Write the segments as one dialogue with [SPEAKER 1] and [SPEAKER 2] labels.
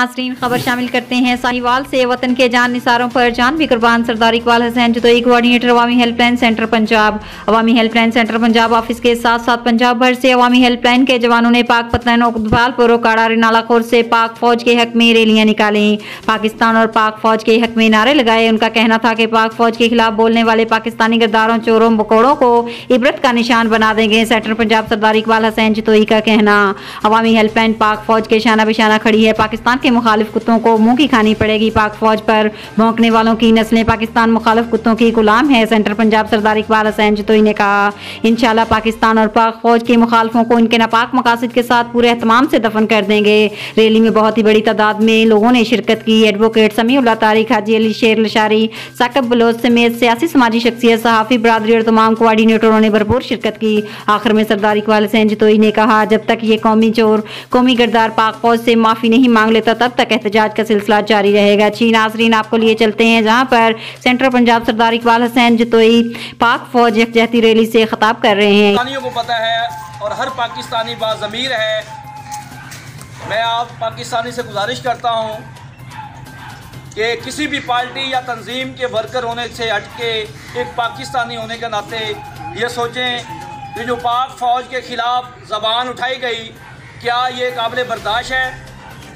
[SPEAKER 1] नाजरीन, खबर शामिल करते हैं साहिवाल से। वतन के जान निसारों पर जान भी कुर्बान। Sardar Iqbal Hussain Jatoi coordinator, Awami helpline centre, Punjab. Awami helpline centre, Punjab office के साथ साथ पंजाब भर से अवामी हेल्पलाइन के जवानों ने पाक पतन उकबालपुर काड़ा रिनालाखोर से पाक फौज के हक में रैलियाँ निकाली। पाकिस्तान और पाक फौज के हक में नारे लगाए। उनका कहना था कि पाक फौज के खिलाफ बोलने वाले पाकिस्तानी गद्दारों, चोरों, बकोड़ों को इबरत का निशान बना देंगे। सेंटर पंजाब सरदार इकबाल हसैन, जतोई का कहना, अवामी हेल्पलाइन पाक फौज के शाना बिशाना खड़ी है। पाकिस्तान के मुखालिफ कुत्तों को मुँह की खानी पड़ेगी। पाक फौज पर भौंकने वालों की नस्लें। पाकिस्तान मुखालिफ कुत्तों की गुलाम है सेंटर पंजाब सरदार इकबाल हसैन जतोई ने कहा। इंशाल्लाह पाकिस्तान और पाक फौज के मुखालफों को इनके नापाक मकासद के साथ पूरे अहतमाम से दफन कर देंगे। रैली में बहुत ही बड़ी तादाद में लोगों ने शिरकत की। एडवोकेट समीउल्ला तारिक, हाजी अली शेर लशारी, साकब बलोच समेत सियासी समाजी शख्सियत, सहाफ़ी बरदरी और तमाम कोआर्डिनेटरों ने भरपूर शिरकत की। आखिर में सरदार इकबाल हसैन जतोई ने कहा, जब तक ये कौमी चोर, कौमी गरदार पाक फौज से माफ़ी नहीं मांग लेता तब तक एहतजाज का सिलसिला जारी रहेगा। चीन नाजरीन, आपको लिए चलते हैं जहाँ पर सेंट्रल पंजाब सरदार इकबाल हसैन जतोई पाक फौज यकजहती रैली से खताब कर रहे हैं।
[SPEAKER 2] को पता है और हर पाकिस्तानी बाज़मीर है। मैं आप पाकिस्तानी से गुजारिश करता हूँ कि किसी भी पार्टी या तंजीम के वर्कर होने से हट के एक पाकिस्तानी होने के नाते ये सोचें कि जो पाक फ़ौज के ख़िलाफ़ ज़बान उठाई गई, क्या ये काबिल बर्दाश्त है?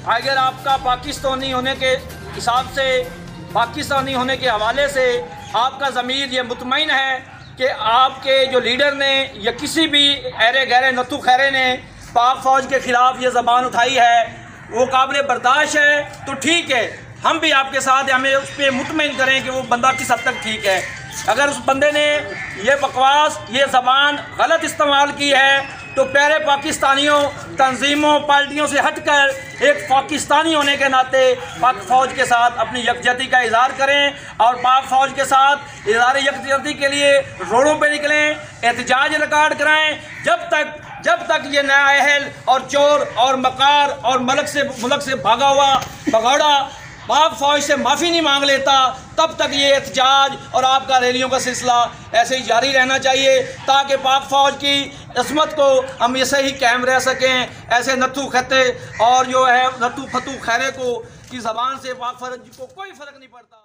[SPEAKER 2] अगर आपका पाकिस्तानी होने के हिसाब से, पाकिस्तानी होने के हवाले से आपका ज़मीर ये मुतमिन है कि आपके जो लीडर ने या किसी भी अरे गहरे नतु खैरे ने पाक फ़ौज के ख़िलाफ़ ये ज़बान उठाई है, वो काबिल बर्दाश्त है तो ठीक है। हम भी आपके साथ हमें उस पर मुतमिन करें कि वो बंदा किस हद तक ठीक है। अगर उस बंदे ने ये बकवास, ये ज़बान गलत इस्तेमाल की है तो प्यारे पाकिस्तानियों, तंजीमों, पार्टियों से हटकर एक पाकिस्तानी होने के नाते पाक फ़ौज के साथ अपनी यकजहती का इजहार करें और पाक फ़ौज के साथ इजहार यकजहती के लिए रोडों पर निकलें, एहतजाज रिकॉर्ड कराएँ। जब तक जब तक ये नया अहल और चोर और मकार और मलक से, मुलक से भागा हुआ भगौड़ा पाक फौज से माफ़ी नहीं मांग लेता, तब तक ये एहतजाज और आपका रैलियों का सिलसिला ऐसे ही जारी रहना चाहिए, ताकि पाक फ़ौज की इसमत को हम ऐसे ही कायम रह सकें, ऐसे नथु खते और जो है नथु फतू खैरे को, की ज़बान से पाक फौज को कोई फ़र्क नहीं पड़ता।